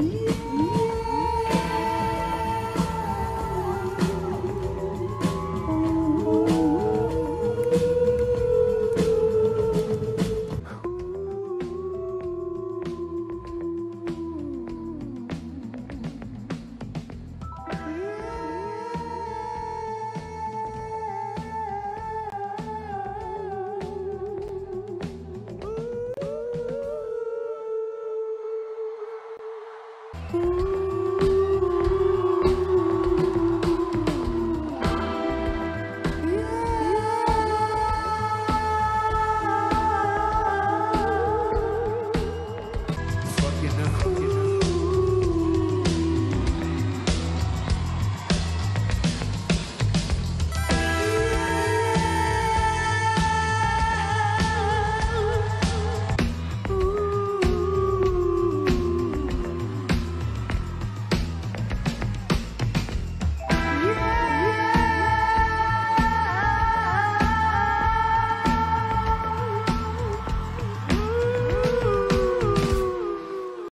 Yeah. Ooh.